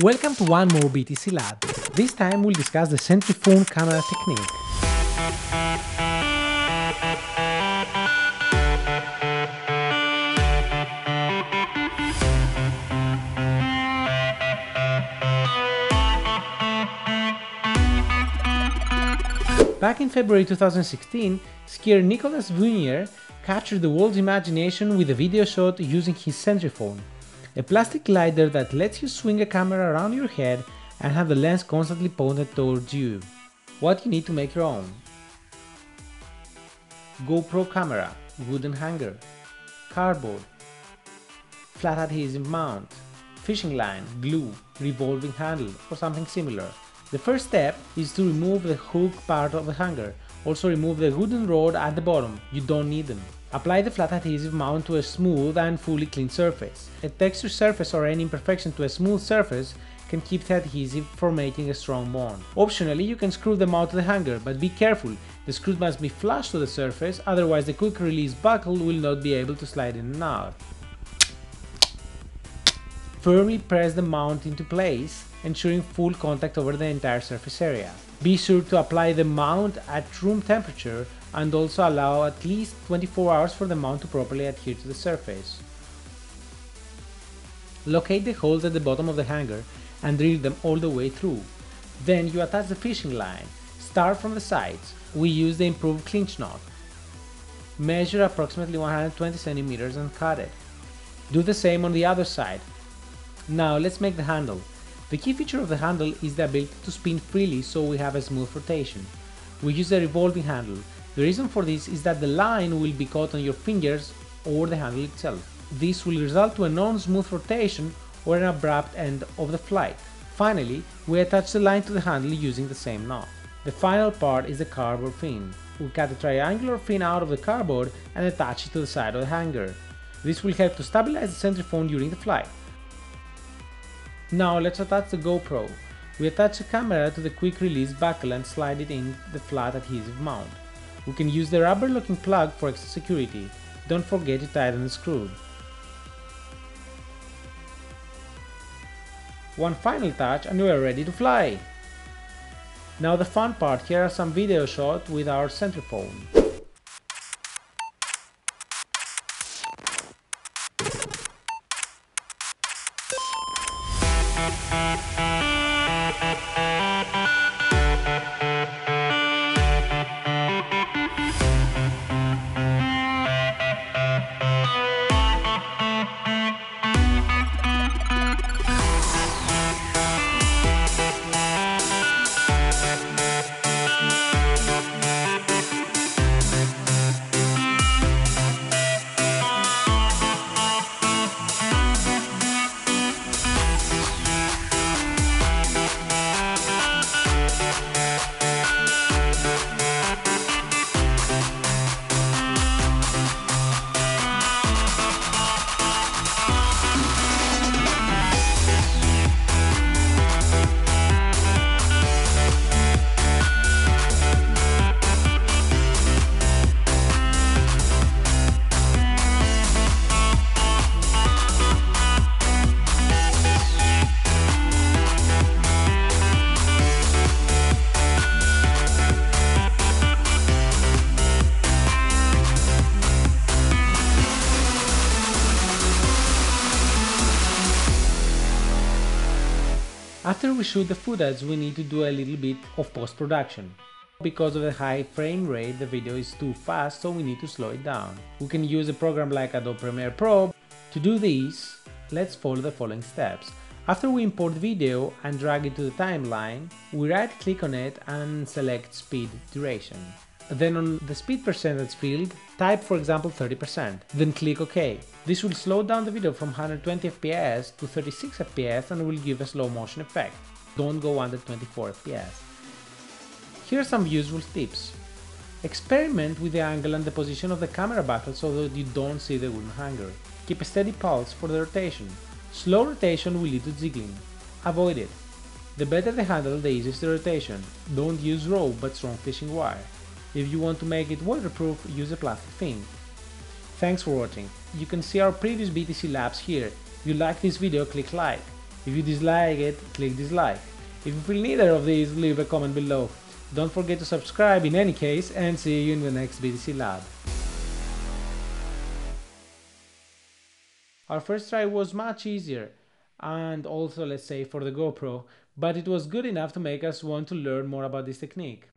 Welcome to one more BTC Lab. This time we'll discuss the Centriphone camera technique. Back in February 2016, skier Nicolas Vuignier captured the world's imagination with a video shot using his Centriphone, a plastic glider that lets you swing a camera around your head and have the lens constantly pointed towards you. What you need to make your own. GoPro camera, wooden hanger, cardboard, flat adhesive mount, fishing line, glue, revolving handle or something similar. The first step is to remove the hook part of the hanger. Also remove the wooden rod at the bottom, you don't need them. Apply the flat adhesive mount to a smooth and fully clean surface. A textured surface or any imperfection to a smooth surface can keep the adhesive from making a strong bond. Optionally, you can screw them out to the hanger, but be careful, the screws must be flush to the surface, otherwise the quick release buckle will not be able to slide in and out. Firmly press the mount into place, ensuring full contact over the entire surface area. Be sure to apply the mount at room temperature and also allow at least 24 hours for the mount to properly adhere to the surface. Locate the holes at the bottom of the hanger and drill them all the way through. Then you attach the fishing line. Start from the sides. We use the improved clinch knot. Measure approximately 120 cm and cut it. Do the same on the other side. Now let's make the handle. The key feature of the handle is the ability to spin freely so we have a smooth rotation. We use a revolving handle. The reason for this is that the line will be caught on your fingers or the handle itself. This will result to a non-smooth rotation or an abrupt end of the flight. Finally, we attach the line to the handle using the same knot. The final part is the cardboard fin. We cut a triangular fin out of the cardboard and attach it to the side of the hanger. This will help to stabilize the Centriphone during the flight. Now let's attach the GoPro. We attach the camera to the quick release buckle and slide it in the flat adhesive mount. We can use the rubber locking plug for extra security. Don't forget to tighten the screw. One final touch and we are ready to fly! Now the fun part, here are some video shots with our Centriphone. After we shoot the footage we need to do a little bit of post-production. Because of the high frame rate the video is too fast so we need to slow it down. We can use a program like Adobe Premiere Pro. To do this, let's follow the following steps. After we import video and drag it to the timeline, we right click on it and select speed duration. Then on the speed percentage field, type for example 30%, then click OK. This will slow down the video from 120 fps to 36 fps and will give a slow motion effect. Don't go under 24 fps. Here are some useful tips. Experiment with the angle and the position of the camera buckle so that you don't see the wooden hanger. Keep a steady pulse for the rotation. Slow rotation will lead to jiggling. Avoid it. The better the handle, the easier the rotation. Don't use rope but strong fishing wire. If you want to make it waterproof, use a plastic fin. Thanks for watching. You can see our previous BTC labs here. If you like this video, click like. If you dislike it, click dislike. If you feel neither of these, leave a comment below. Don't forget to subscribe in any case and see you in the next BTC Lab. Our first try was much easier and also let's say for the GoPro, but it was good enough to make us want to learn more about this technique.